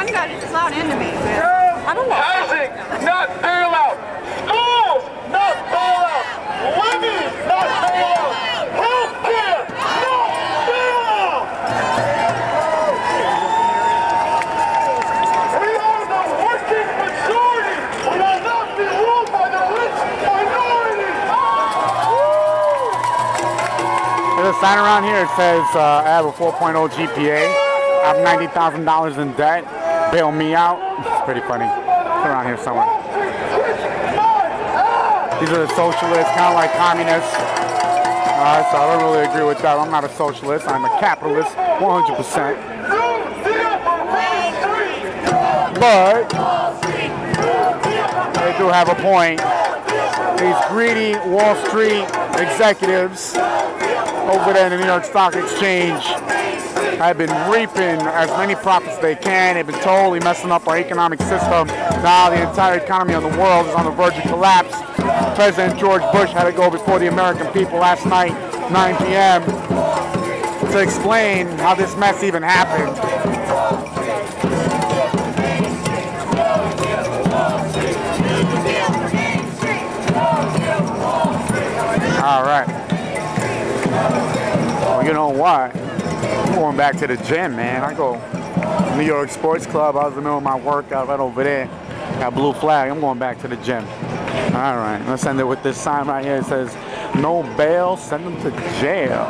one guy just into me. I don't know. Isaac, not bailout. Schools, not bailout. Women, not bailout. There's a sign around here. It says, uh, oh I have a 4.0 GPA. I have $90,000 in debt. Bail me out. It's pretty funny. It's around here somewhere. These are the socialists, kind of like communists. Uh, so I don't really agree with that. I'm not a socialist. I'm a capitalist, 100%. But they do have a point. These greedy Wall Street executives over there in the New York Stock Exchange have been reaping as many profits they can. They've been totally messing up our economic system. Now the entire economy of the world is on the verge of collapse. President George Bush had to go before the American people last night, 9 p.m., to explain how this mess even happened. All right. Well, you know what? Going back to the gym, man. I go New York Sports Club. I was in the middle of my workout right over there. Got blue flag. I'm going back to the gym. All right. Let's end it with this sign right here. It says, no bail, send them to jail.